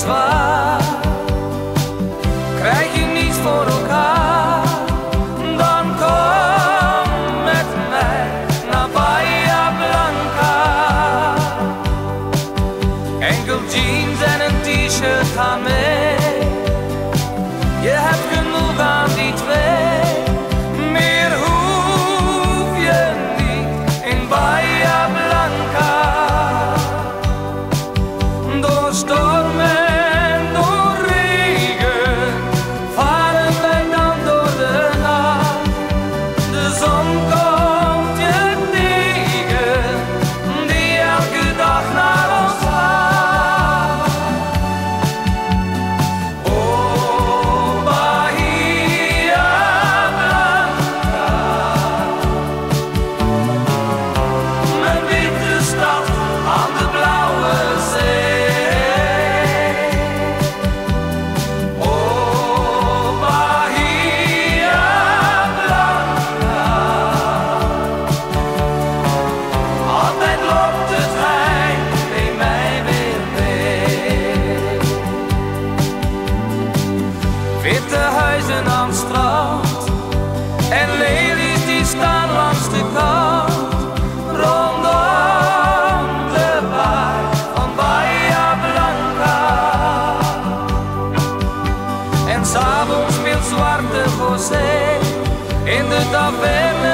satisfied. José in de taverne.